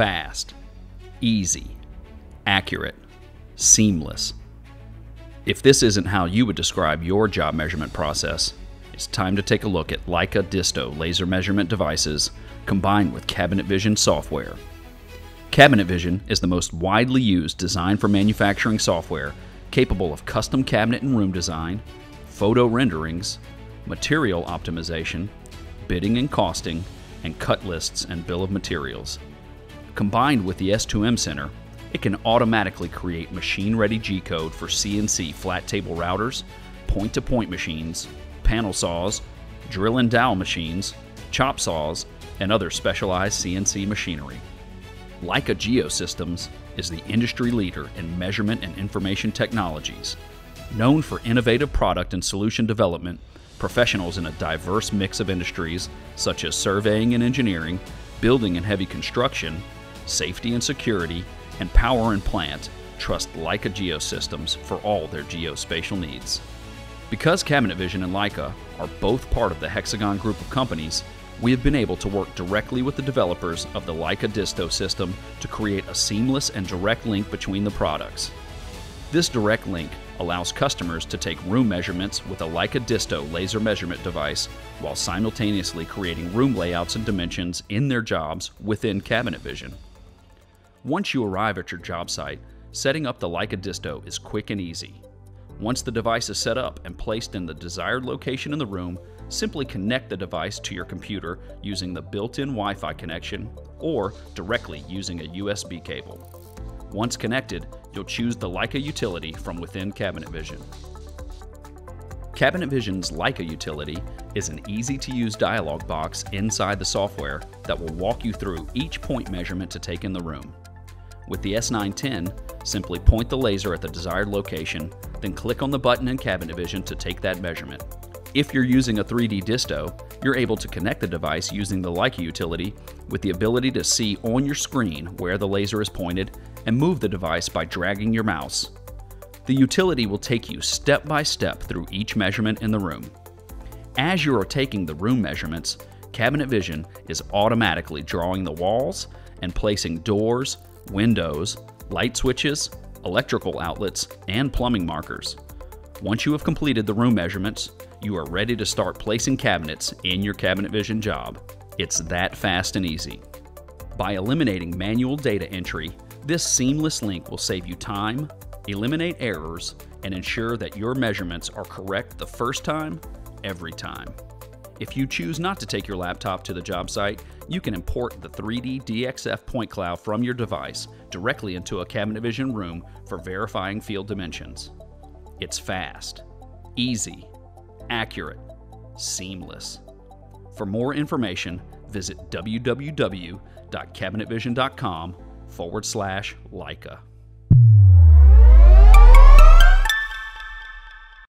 fast, easy, accurate, seamless. If this isn't how you would describe your job measurement process, it's time to take a look at Leica Disto laser measurement devices combined with Cabinet Vision software. Cabinet Vision is the most widely used design for manufacturing software capable of custom cabinet and room design, photo renderings, material optimization, bidding and costing, and cut lists and bill of materials. Combined with the S2M Center, it can automatically create machine ready G code for CNC flat table routers, point to point machines, panel saws, drill and dowel machines, chop saws, and other specialized CNC machinery. Leica Geosystems is the industry leader in measurement and information technologies. Known for innovative product and solution development, professionals in a diverse mix of industries such as surveying and engineering, building and heavy construction, safety and security, and power and plant trust Leica Geosystems for all their geospatial needs. Because Cabinet Vision and Leica are both part of the Hexagon group of companies, we have been able to work directly with the developers of the Leica Disto system to create a seamless and direct link between the products. This direct link allows customers to take room measurements with a Leica Disto laser measurement device while simultaneously creating room layouts and dimensions in their jobs within Cabinet Vision. Once you arrive at your job site, setting up the Leica Disto is quick and easy. Once the device is set up and placed in the desired location in the room, simply connect the device to your computer using the built-in Wi-Fi connection or directly using a USB cable. Once connected, you'll choose the Leica utility from within Cabinet Vision. Cabinet Vision's Leica utility is an easy-to-use dialog box inside the software that will walk you through each point measurement to take in the room. With the S910, simply point the laser at the desired location, then click on the button in Cabinet Vision to take that measurement. If you're using a 3D disto, you're able to connect the device using the Leica utility with the ability to see on your screen where the laser is pointed and move the device by dragging your mouse. The utility will take you step by step through each measurement in the room. As you are taking the room measurements, Cabinet Vision is automatically drawing the walls and placing doors, windows, light switches, electrical outlets, and plumbing markers. Once you have completed the room measurements, you are ready to start placing cabinets in your Cabinet Vision job. It's that fast and easy. By eliminating manual data entry, this seamless link will save you time, eliminate errors, and ensure that your measurements are correct the first time, every time. If you choose not to take your laptop to the job site, you can import the 3D DXF point cloud from your device directly into a Cabinet Vision room for verifying field dimensions. It's fast, easy, accurate, seamless. For more information, visit www.cabinetvision.com forward slash Leica.